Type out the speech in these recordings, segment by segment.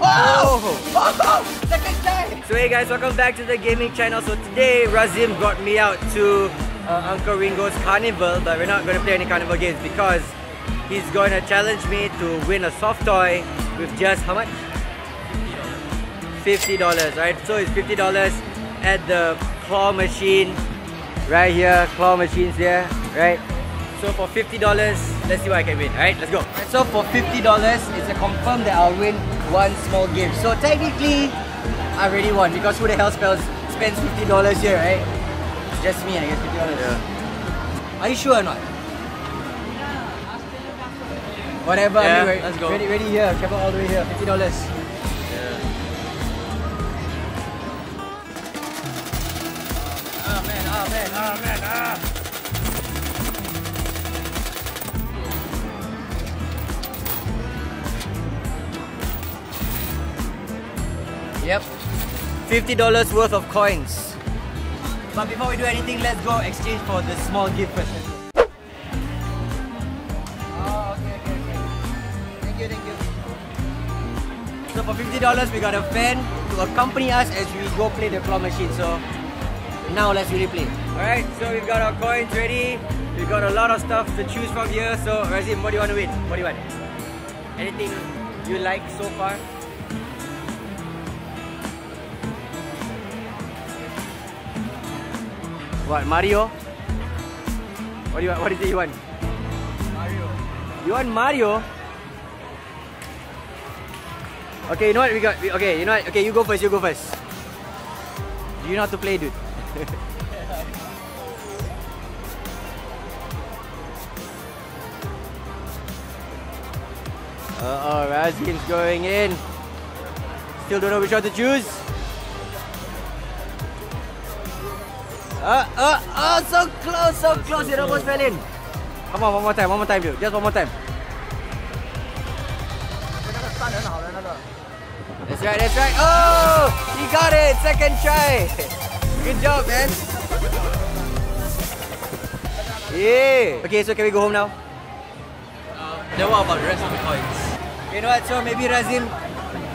Oh! oh! Second try! So hey guys, welcome back to the gaming channel. So today, Razeem brought me out to uh, Uncle Ringo's carnival, but we're not going to play any carnival games because he's going to challenge me to win a soft toy with just how much? $50, right? So it's $50 at the claw machine right here, claw machines there, right? So for $50, let's see what I can win, alright? Let's go. So for $50, it's a confirm that I'll win one small gift. So technically, I already won because who the hell spells, spends $50 here, right? Just me, I guess, $50. Yeah. Are you sure or not? Whatever, yeah, anyway, let's go. Ready, ready here, travel all the way here, $50. Oh man, oh man, $50 worth of coins. But before we do anything, let's go exchange for the small gift first. Oh, okay, okay, okay. Thank you, thank you. So for $50, we got a fan to accompany us as we go play the claw machine. So now let's really play. Alright, so we've got our coins ready. We've got a lot of stuff to choose from here. So Razeem, what do you want to win? What do you want? Anything you like so far? What, Mario? What do you want? What is it you want? Mario. You want Mario? Okay, you know what we got? We, okay, you know what? Okay, you go first. You go first. Do you know how to play, dude? uh oh, Razeem's going in. Still don't know which one to choose. Uh, uh, oh, so close, so close. It almost fell in. Come on, one more time, one more time, dude. Just one more time. That's right, that's right. Oh, he got it. Second try. Good job, man. Yeah. Okay, so can we go home now? Uh, then what about the rest of the coins? You know what? So maybe Razeem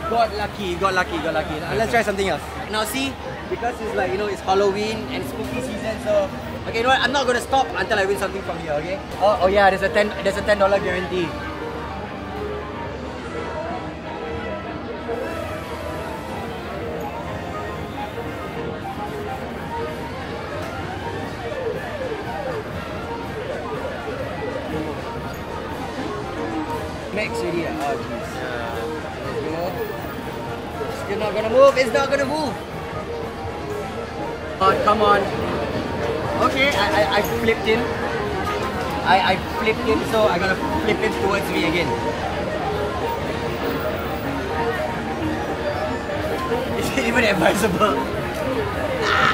got lucky, got lucky, got lucky. Let's try something else. Now see, because it's like, you know, it's Halloween and it's spooky season, so... Okay, you know what? I'm not gonna stop until I win something from here, okay? Oh, oh yeah, there's a 10 there's a $10 guarantee. Already ah. Oh jeez. Not gonna move. It's not gonna move. Oh, come on. Okay, I, I, I flipped him. I, I flipped him, so I'm gonna flip him towards me again. Is it even advisable? Ah!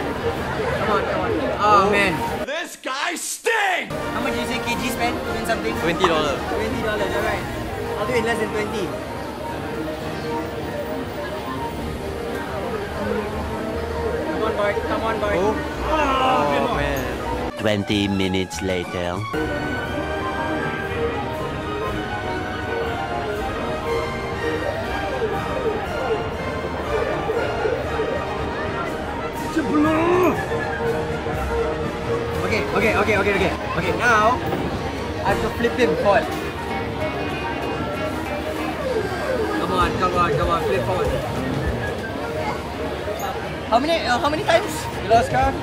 Come on, come on. Oh man. This guy stinks! How much did you say KG spent to win something? Twenty dollar. Twenty dollars, alright. I'll do it less than twenty. Come on, boy. Come on, boy. Oh, Oh, man. 20 minutes later. It's a bluff. Okay, okay, okay, okay, okay. Okay, now I have to flip him forward. Come on, come on, come on, flip forward. How many? Uh, how many times? You lost count.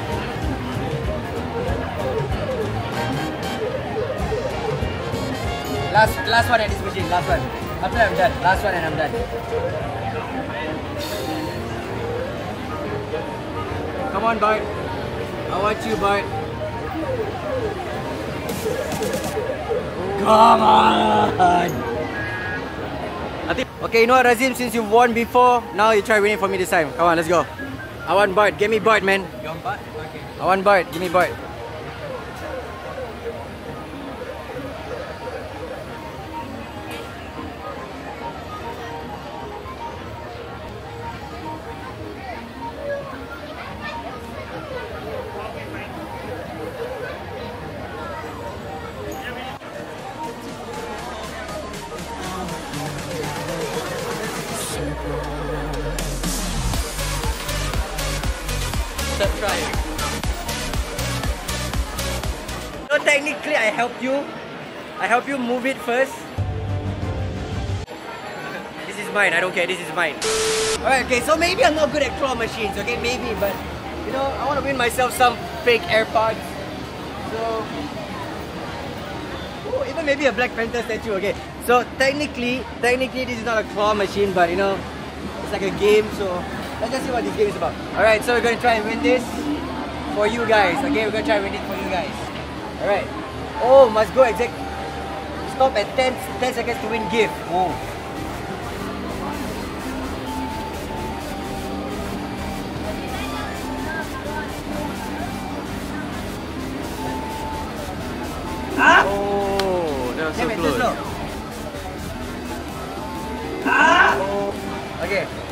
Last, last one at this machine. Last one. After I'm done. Last one and I'm done. Come on, Bart. I want you, Bart. Come on! Okay, you know what, Razeem, since you've won before, now you try winning for me this time. Come on, let's go. I want Bart. Give me Bart, man. You want? Okay. I want Bart. Give me Bart. So technically, I help you. I help you move it first. This is mine. I don't care. This is mine. Alright, okay. So maybe I'm not good at claw machines. Okay, maybe, but you know, I want to win myself some fake AirPods. So, oh, even maybe a Black Panther statue. Okay. So technically, technically, this is not a claw machine, but you know, it's like a game. So let's just see what this game is about. Alright, so we're gonna try and win this for you guys. Okay, we're gonna try and win it for you guys. Alright. Oh, must go exact. Stop at 10, 10 seconds to win gift. Oh. Ah! Oh, that was so close. Ah! Oh. Okay.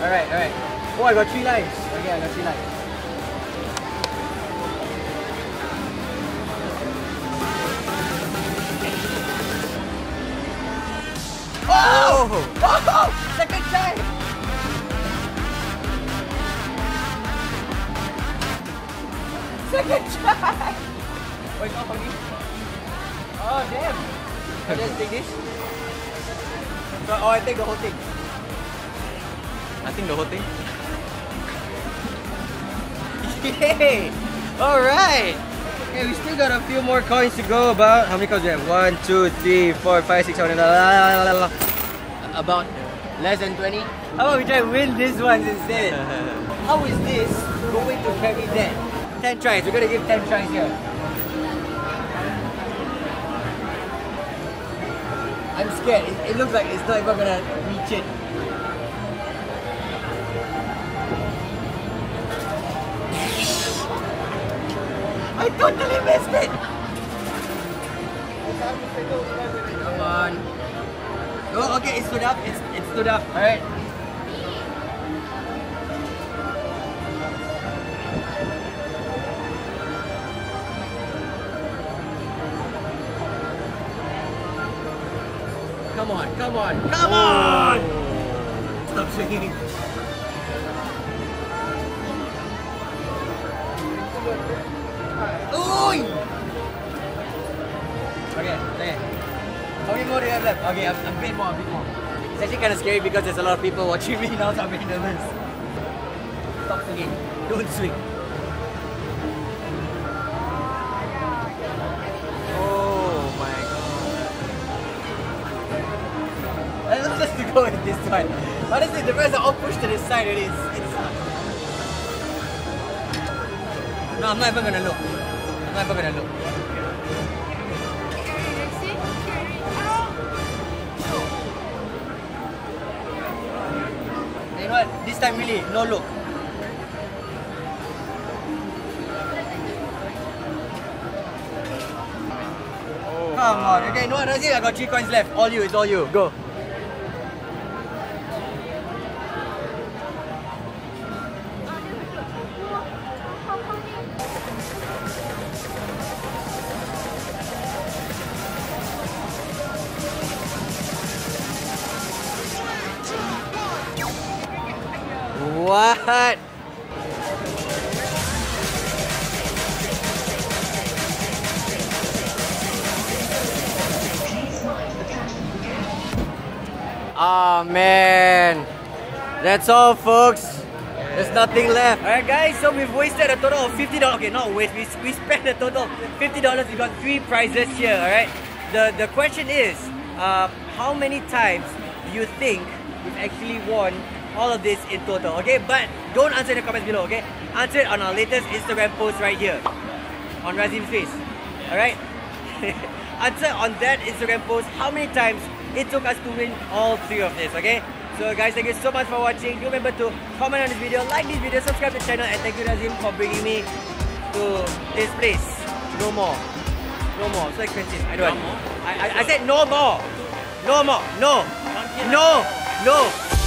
Alright, alright. Oh, I got three lives. Okay, I got three lives. Oh! Oh! Second try! Second try! It's not for me? Oh, damn! I just take this. Oh, I take the whole thing. I think the whole thing. Yay! Alright! Okay, we still got a few more coins to go about. How many coins do we have? One, two, three, four, five, six, seven, la, la, la, la, la. About less than 20. How about we try and win this one instead? How is this going to carry that? 10 tries. We're gonna give 10 tries here. I'm scared. It, it looks like it's not even gonna reach it. I totally missed it! Come on. Oh, okay, it stood up. It's, it stood up. Alright. Come on, come on, come on! Stop swinging. Uy! Okay, okay. How many more do you have left? Okay, a, a bit more, a bit more. It's actually kind of scary because there's a lot of people watching me now, so I'm very nervous. Stop swinging. Don't swing. Oh my god. Let's just to go with this one. Honestly, the rest are all pushed to the side. It's, it's... No, I'm not even gonna look. I'm not even gonna look. You know what? This time really, no look. Come on. Okay, know what, Razi? I got three coins left. All you, it's all you. Go. What? Oh man. That's all folks. There's nothing left. Alright guys, so we've wasted a total of $50. Okay, not waste, we, we spent a total of $50. We got three prizes here, alright? The the question is, uh, how many times do you think you've actually won all of this in total? Okay, but don't answer in the comments below, okay? Answer it on our latest Instagram post right here. On Razeem's face. Alright? answer on that Instagram post how many times it took us to win all three of this, okay? So guys, thank you so much for watching. Do remember to comment on this video, like this video, subscribe to the channel, and thank you Razeem for bringing me to this place. No more. No more. So expensive. I don't want. I, I, I said no more. No more. No. No. No.